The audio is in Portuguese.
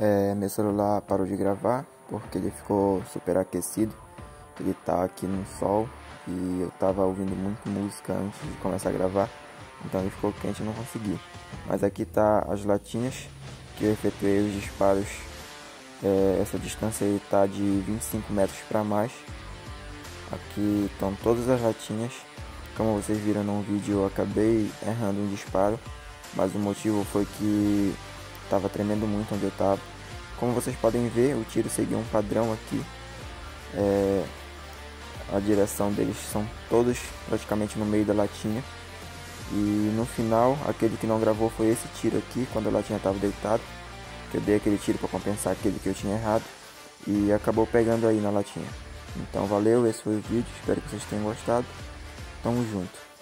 É, meu celular parou de gravar porque ele ficou superaquecido. Ele tá aqui no sol e eu tava ouvindo muito música antes de começar a gravar, então ele ficou quente e não consegui. Mas aqui tá as latinhas que eu efetuei os disparos. É, essa distância aí tá de 25 metros para mais. Aqui estão todas as latinhas. Como vocês viram no vídeo, eu acabei errando um disparo, mas o motivo foi que estava tremendo muito onde eu estava. Como vocês podem ver, o tiro seguiu um padrão aqui. É, a direção deles são todos praticamente no meio da latinha. E no final, aquele que não gravou foi esse tiro aqui, quando a latinha estava deitada. Que eu dei aquele tiro para compensar aquele que eu tinha errado. E acabou pegando aí na latinha. Então valeu, esse foi o vídeo, espero que vocês tenham gostado. Tamo junto.